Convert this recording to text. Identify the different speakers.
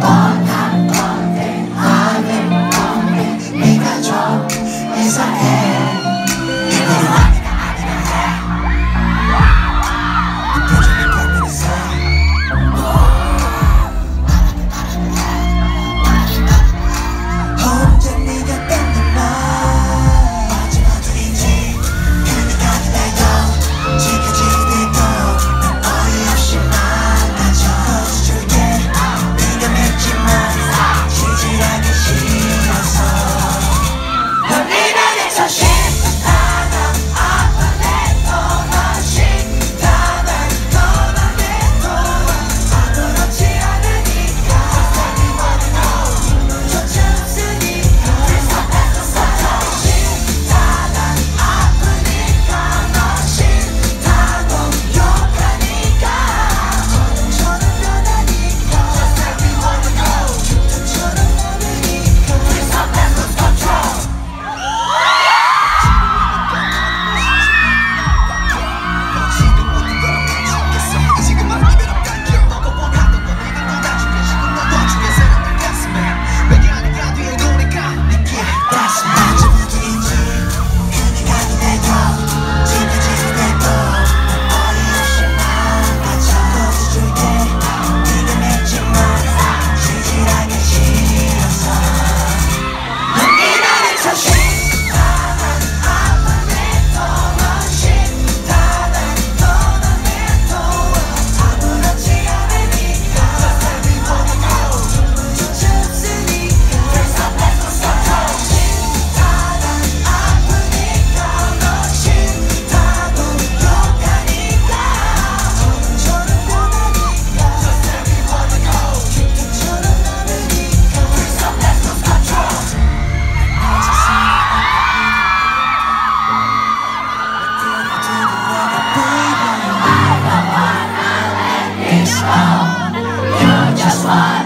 Speaker 1: 뻔한 뻔해 아는 뻔해. 네가 좀 이상해 fly.